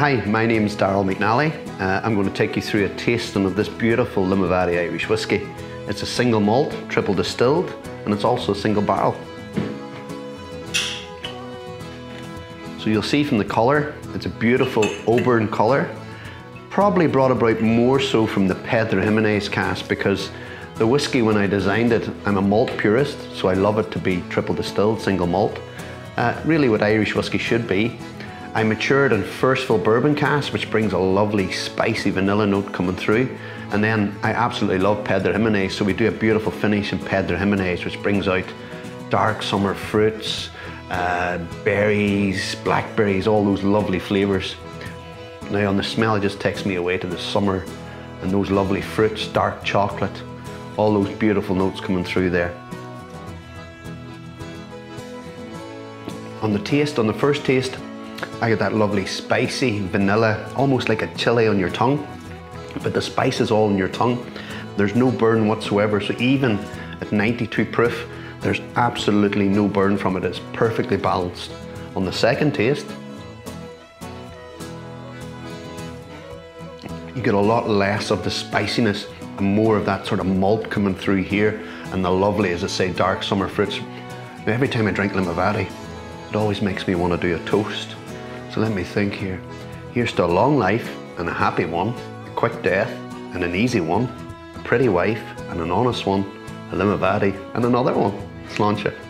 Hi, my name is Darryl McNally. Uh, I'm going to take you through a tasting of this beautiful Limavady Irish whiskey. It's a single malt, triple distilled, and it's also a single barrel. So you'll see from the colour, it's a beautiful auburn colour. Probably brought about more so from the Pedro Ximénez cask because the whiskey when I designed it, I'm a malt purist, so I love it to be triple distilled, single malt. Uh, really what Irish whiskey should be. I matured in first fill bourbon cask, which brings a lovely spicy vanilla note coming through. And then I absolutely love Pedro Ximénez, so we do a beautiful finish in Pedro Ximénez, which brings out dark summer fruits, uh, berries, blackberries, all those lovely flavours. Now on the smell, it just takes me away to the summer and those lovely fruits, dark chocolate, all those beautiful notes coming through there. On the taste, on the first taste, I get that lovely spicy vanilla, almost like a chili on your tongue, but the spice is all in your tongue. There's no burn whatsoever, so even at 92 proof, there's absolutely no burn from it. It's perfectly balanced. On the second taste, you get a lot less of the spiciness and more of that sort of malt coming through here and the lovely, as I say, dark summer fruits. Every time I drink Limavady, it always makes me want to do a toast. So let me think here. Here's to a long life and a happy one, a quick death and an easy one, a pretty wife and an honest one, a Limavady and another one. Sláinte.